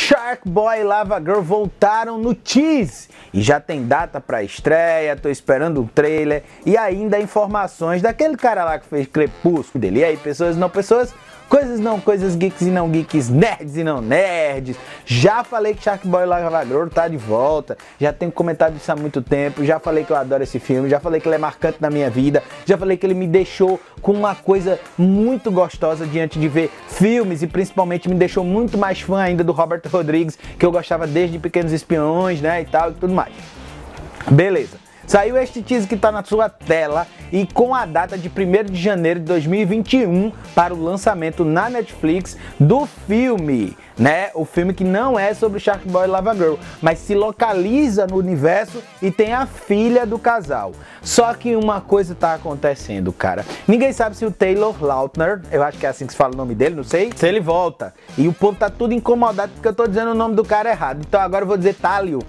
Shark Boy e Lava Girl voltaram no Cheese e já tem data para estreia, tô esperando o trailer e ainda informações daquele cara lá que fez Crepúsculo dele. E aí, pessoas não pessoas? Coisas não coisas, geeks e não geeks, nerds e não nerds. Já falei que Shark Boy Lava Girl tá de volta. Já tenho comentado isso há muito tempo. Já falei que eu adoro esse filme. Já falei que ele é marcante na minha vida. Já falei que ele me deixou com uma coisa muito gostosa diante de ver filmes e principalmente me deixou muito mais fã ainda do Robert Rodrigues, que eu gostava desde Pequenos Espiões, né, e tal e tudo mais. Beleza. Saiu este teaser que está na sua tela e com a data de 1 de janeiro de 2021 para o lançamento na Netflix do filme, né? O filme que não é sobre Shark Boy e Lava Girl, mas se localiza no universo e tem a filha do casal. Só que uma coisa está acontecendo, cara. Ninguém sabe se o Taylor Lautner, eu acho que é assim que se fala o nome dele, não sei, se ele volta. E o povo tá tudo incomodado porque eu tô dizendo o nome do cara errado. Então agora eu vou dizer Talio.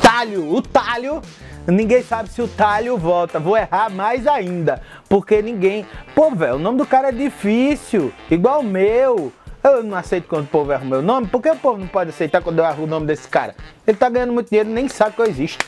Talho, o Talho Ninguém sabe se o talho volta. Vou errar mais ainda. Porque ninguém. Pô, velho, o nome do cara é difícil. Igual o meu. Eu não aceito quando o povo erra o meu nome. Por que o povo não pode aceitar quando eu erro o nome desse cara? Ele tá ganhando muito dinheiro, nem sabe que eu existo.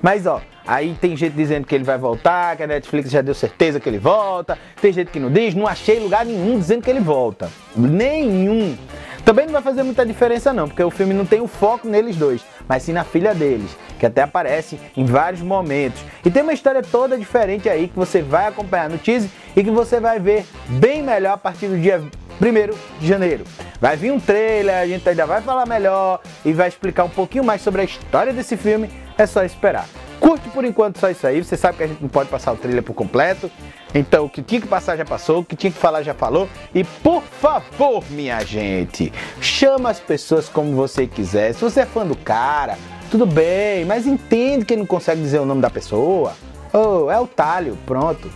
Mas ó, aí tem gente dizendo que ele vai voltar, que a Netflix já deu certeza que ele volta. Tem gente que não diz, não achei lugar nenhum dizendo que ele volta. Nenhum. Também não vai fazer muita diferença não, porque o filme não tem o foco neles dois, mas sim na filha deles, que até aparece em vários momentos. E tem uma história toda diferente aí que você vai acompanhar no teaser e que você vai ver bem melhor a partir do dia 1 de janeiro. Vai vir um trailer, a gente ainda vai falar melhor e vai explicar um pouquinho mais sobre a história desse filme, é só esperar. Curte por enquanto só isso aí, você sabe que a gente não pode passar o trailer por completo, então, o que tinha que passar já passou, o que tinha que falar já falou. E por favor, minha gente, chama as pessoas como você quiser. Se você é fã do cara, tudo bem, mas entende que ele não consegue dizer o nome da pessoa. Oh, é o talho, pronto.